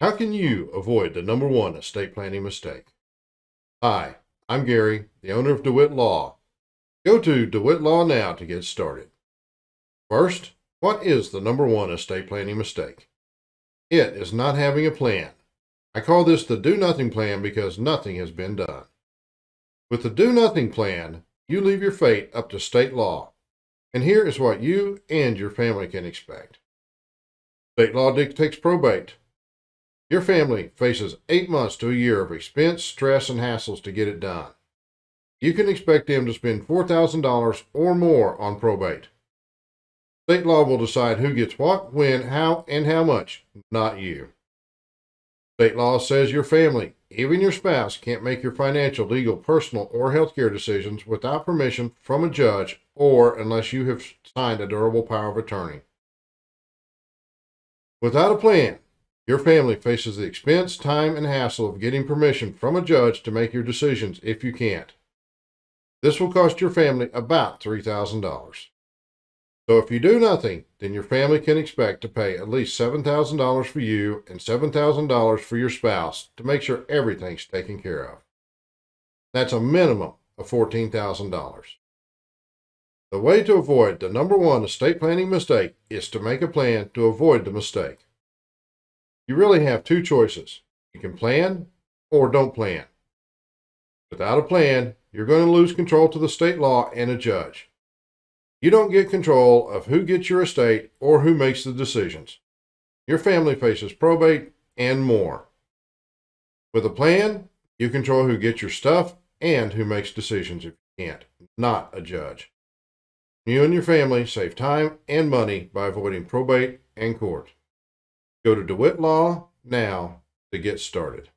How can you avoid the number one estate planning mistake? Hi, I'm Gary, the owner of DeWitt Law. Go to DeWitt Law now to get started. First, what is the number one estate planning mistake? It is not having a plan. I call this the do nothing plan because nothing has been done. With the do nothing plan, you leave your fate up to state law. And here is what you and your family can expect. State law dictates probate. Your family faces eight months to a year of expense, stress, and hassles to get it done. You can expect them to spend $4,000 or more on probate. State law will decide who gets what, when, how, and how much, not you. State law says your family, even your spouse, can't make your financial, legal, personal, or healthcare decisions without permission from a judge or unless you have signed a durable power of attorney. Without a plan, your family faces the expense, time, and hassle of getting permission from a judge to make your decisions if you can't. This will cost your family about $3,000. So if you do nothing, then your family can expect to pay at least $7,000 for you and $7,000 for your spouse to make sure everything's taken care of. That's a minimum of $14,000. The way to avoid the number one estate planning mistake is to make a plan to avoid the mistake. You really have two choices. You can plan or don't plan. Without a plan, you're going to lose control to the state law and a judge. You don't get control of who gets your estate or who makes the decisions. Your family faces probate and more. With a plan, you control who gets your stuff and who makes decisions if you can't, not a judge. You and your family save time and money by avoiding probate and court. Go to DeWitt Law now to get started.